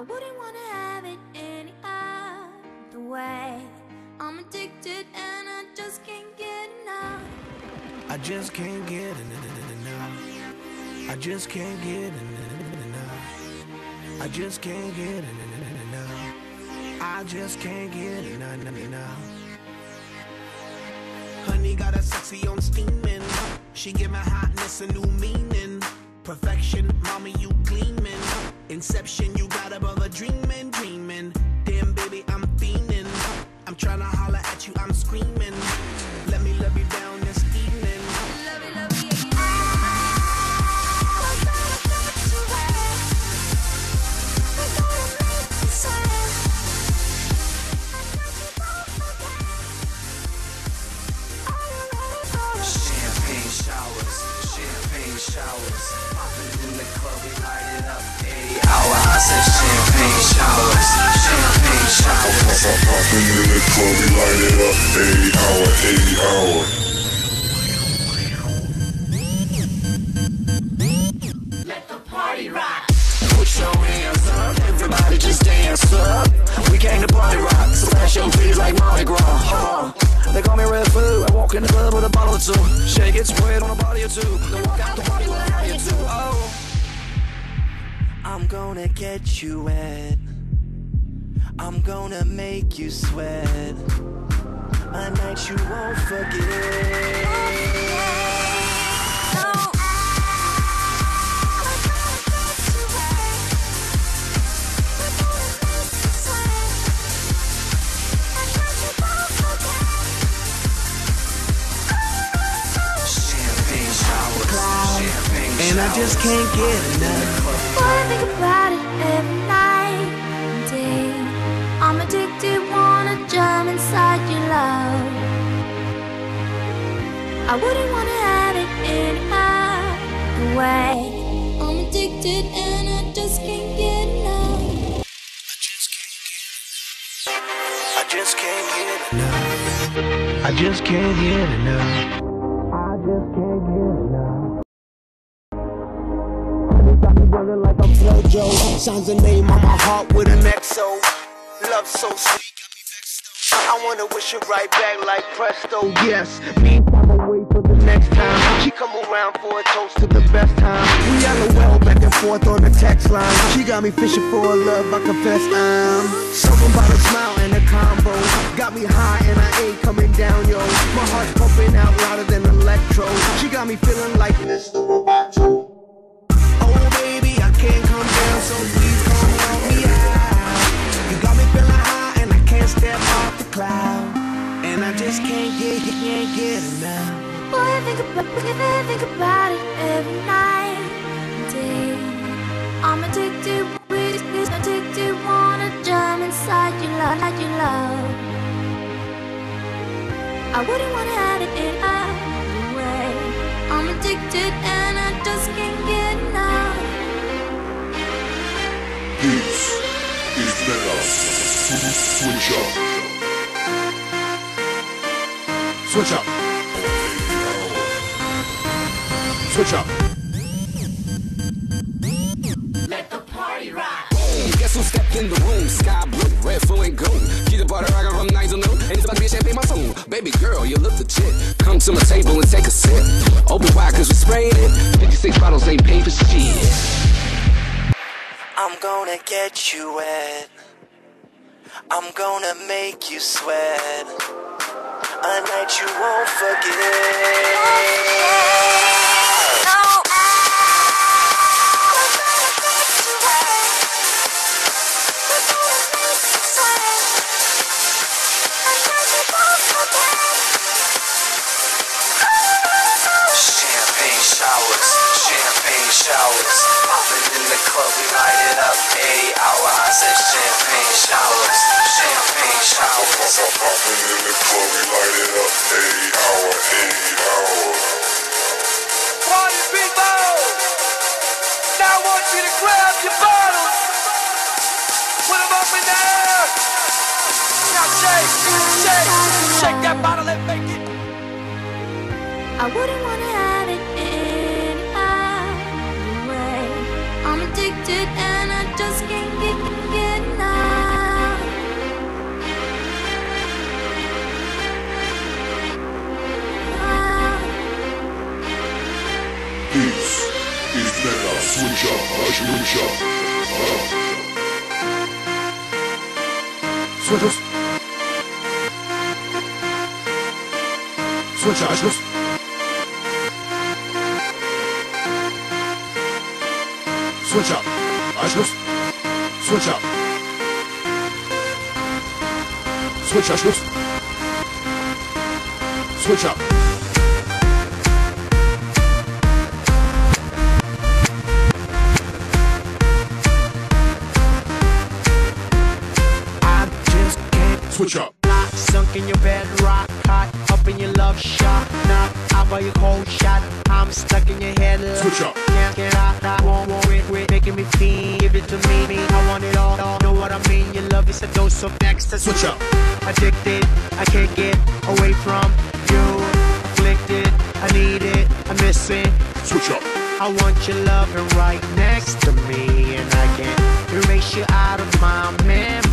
I wouldn't wanna have it any other way. I'm addicted and I just can't get enough. I just can't get enough. I just can't get enough. I just can't get enough. I just can't get enough. Honey got a sexy on steaming. She give my hotness a new meaning. Perfection, mommy, you. Inception, you got a brother dreaming, dreaming. Damn, baby, I'm fiending. I'm trying to in the club, we light it up. 80 hour, 80 hour. Put your hands up, everybody just dance up. We came to party rock, slash your feet like they call me. I walk in the club with a bottle or two. Shake it, spread on a body or two. Then walk out the party with a body or two. Oh, I'm gonna get you wet. I'm gonna make you sweat. A night you won't forget. Champagne showers, And I just can't get enough. I just can't get enough. I just can't get enough. Me running like I'm Flo-Jo. Signs a name on my heart with an XO. Love so sweet, got me vexed. though. I wanna wish it right back like presto. Yes, meantime I wait for the next time. She come around for a toast to the best time. We LOL and forth on the text line. She got me fishing for love, I confess I'm something about a smile and a combo. Got me high and I ain't coming down, yo. My heart's pumping out louder than electro. She got me feeling like Mr. Roboto. Oh baby, I can't come down, so please come help me out. You got me feeling high and I can't step off the cloud. And I just can't get, can't get enough. Boy, I think about, I think about it every night. I'm addicted, we just addicted, wanna jump inside your love, inside your love. I wouldn't wanna have it any other way. I'm addicted and I just can't get enough. This is Mega Switch Up. Switch up. Switch up. In the room? Sky blue, red, full and gold. Keep the butter rockin' from nine to noon. And it's about to be a champagne monsoon. Baby girl, you look legit. Come to my table and take a sip. Open wide cause we spraying it. 56 bottles ain't paid for shit. I'm gonna get you wet. I'm gonna make you sweat. A night you won't forget. Champagne showers, champagne showers. Popping in the club, we light it up. 80 hour, I said champagne showers, champagne showers. Popping in the club, we light it up. 80 hour, 80 hour. Party people! Now I want you to grab your bottles. Put them up in the air. Now shake, shake, shake that bottle and make it. I wouldn't wanna have addicted and I just can't get, get enough. This is Switch Up, Hush Switch Up. Switch Switch Switch up. Anschluss. Switch up. Switch Anschluss. Switch up. I just can't Switch up. lie. Sunk in your bed, rock hot, up in your love shot. Knock out by your cold shot. I'm stuck in your head. Switch up. Can't get out, I won't quit making me feel. Give it to me, me. I want it all, all. Know what I mean? Your love is a dose of ecstasy. Switch up. Addicted, I can't get away from you. Afflicted, I need it, I miss it. Switch up. I want your loving right next to me, and I can't erase you out of my memory.